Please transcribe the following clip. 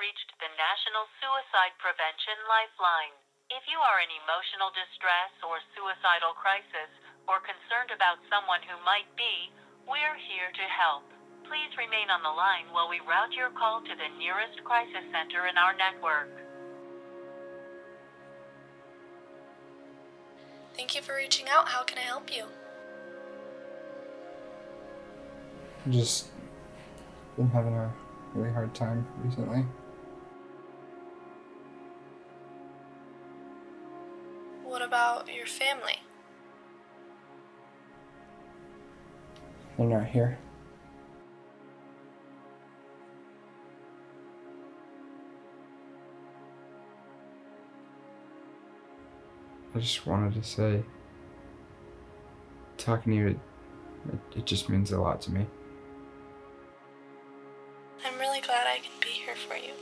reached the National Suicide Prevention Lifeline. If you are in emotional distress or suicidal crisis or concerned about someone who might be, we're here to help. Please remain on the line while we route your call to the nearest crisis center in our network. Thank you for reaching out. How can I help you? Just been having a really hard time recently. What about your family? They're not here. I just wanted to say, talking to you, it, it just means a lot to me. I'm really glad I can be here for you.